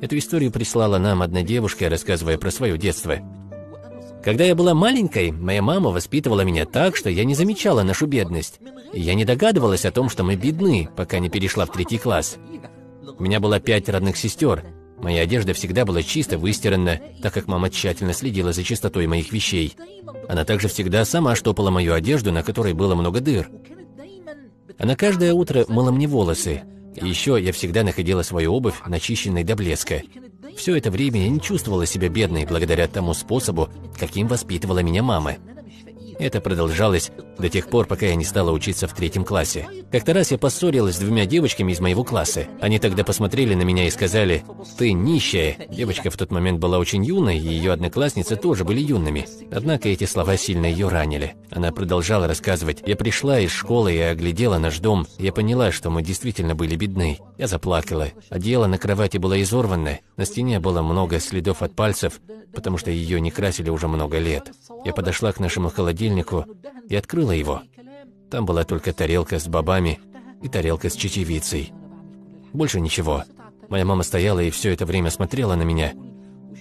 Эту историю прислала нам одна девушка, рассказывая про свое детство. Когда я была маленькой, моя мама воспитывала меня так, что я не замечала нашу бедность. И я не догадывалась о том, что мы бедны, пока не перешла в третий класс. У меня было пять родных сестер. Моя одежда всегда была чисто выстирана, так как мама тщательно следила за чистотой моих вещей. Она также всегда сама штопала мою одежду, на которой было много дыр. Она каждое утро мыла мне волосы, и еще я всегда находила свою обувь начищенной до блеска. Все это время я не чувствовала себя бедной благодаря тому способу, каким воспитывала меня мама. Это продолжалось до тех пор, пока я не стала учиться в третьем классе. Как-то раз я поссорилась с двумя девочками из моего класса. Они тогда посмотрели на меня и сказали «Ты нищая». Девочка в тот момент была очень юной, и ее одноклассницы тоже были юными. Однако эти слова сильно ее ранили. Она продолжала рассказывать «Я пришла из школы и оглядела наш дом. Я поняла, что мы действительно были бедны. Я заплакала. Одеяло на кровати было изорвано. На стене было много следов от пальцев, потому что ее не красили уже много лет. Я подошла к нашему холодильнику и открыла его. Там была только тарелка с бобами и тарелка с чечевицей. Больше ничего. Моя мама стояла и все это время смотрела на меня.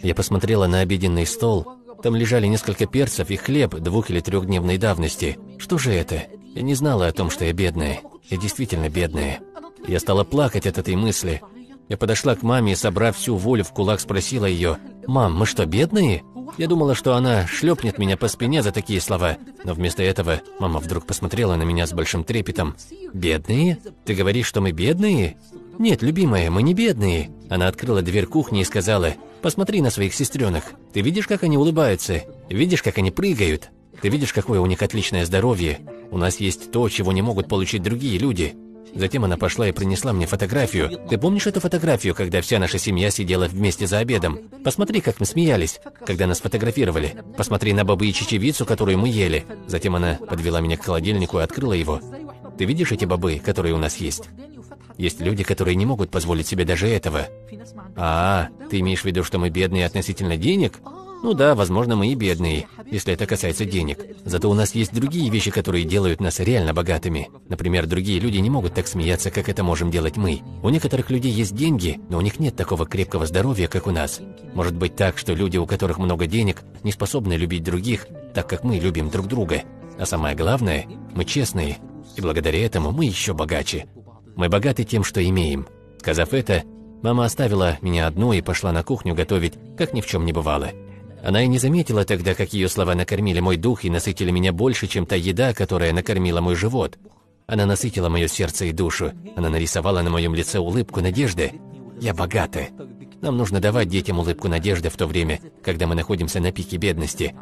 Я посмотрела на обеденный стол. Там лежали несколько перцев и хлеб двух- или трехдневной давности. Что же это? Я не знала о том, что я бедная. Я действительно бедная. Я стала плакать от этой мысли. Я подошла к маме и, собрав всю волю в кулак, спросила ее, «Мам, мы что, бедные?» Я думала, что она шлепнет меня по спине за такие слова, но вместо этого мама вдруг посмотрела на меня с большим трепетом. «Бедные? Ты говоришь, что мы бедные?» «Нет, любимая, мы не бедные». Она открыла дверь кухни и сказала, «Посмотри на своих сестренок. Ты видишь, как они улыбаются? Видишь, как они прыгают? Ты видишь, какое у них отличное здоровье? У нас есть то, чего не могут получить другие люди. Затем она пошла и принесла мне фотографию. Ты помнишь эту фотографию, когда вся наша семья сидела вместе за обедом? Посмотри, как мы смеялись, когда нас фотографировали. Посмотри на бобы и чечевицу, которую мы ели. Затем она подвела меня к холодильнику и открыла его. Ты видишь эти бобы, которые у нас есть? Есть люди, которые не могут позволить себе даже этого. А, ты имеешь в виду, что мы бедные относительно денег? Ну да, возможно, мы и бедные, если это касается денег. Зато у нас есть другие вещи, которые делают нас реально богатыми. Например, другие люди не могут так смеяться, как это можем делать мы. У некоторых людей есть деньги, но у них нет такого крепкого здоровья, как у нас. Может быть так, что люди, у которых много денег, не способны любить других, так как мы любим друг друга. А самое главное, мы честные, и благодаря этому мы еще богаче. Мы богаты тем, что имеем. Сказав это, мама оставила меня одну и пошла на кухню готовить, как ни в чем не бывало. Она и не заметила тогда, как ее слова накормили мой дух и насытили меня больше, чем та еда, которая накормила мой живот. Она насытила мое сердце и душу. Она нарисовала на моем лице улыбку надежды. Я богата. Нам нужно давать детям улыбку надежды в то время, когда мы находимся на пике бедности.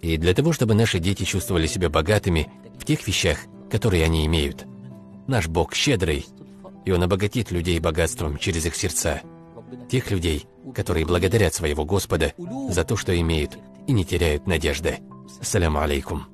И для того, чтобы наши дети чувствовали себя богатыми в тех вещах, которые они имеют. Наш Бог щедрый, и Он обогатит людей богатством через их сердца. Тех людей, которые благодарят своего Господа за то, что имеют, и не теряют надежды. Ассаляму алейкум.